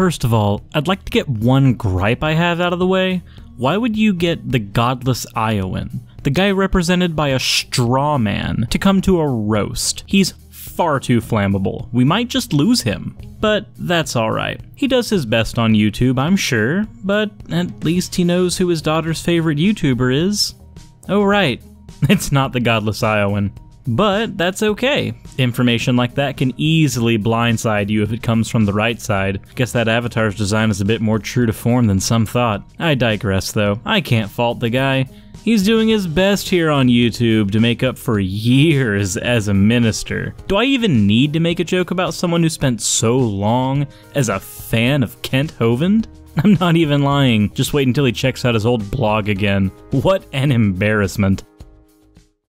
First of all, I'd like to get one gripe I have out of the way. Why would you get the godless Iowan, the guy represented by a straw man, to come to a roast? He's far too flammable. We might just lose him. But that's alright. He does his best on YouTube, I'm sure, but at least he knows who his daughter's favorite YouTuber is. Oh, right. It's not the godless Iowan. But that's okay. Information like that can easily blindside you if it comes from the right side. Guess that avatar's design is a bit more true to form than some thought. I digress though. I can't fault the guy. He's doing his best here on YouTube to make up for years as a minister. Do I even need to make a joke about someone who spent so long as a fan of Kent Hovind? I'm not even lying. Just wait until he checks out his old blog again. What an embarrassment.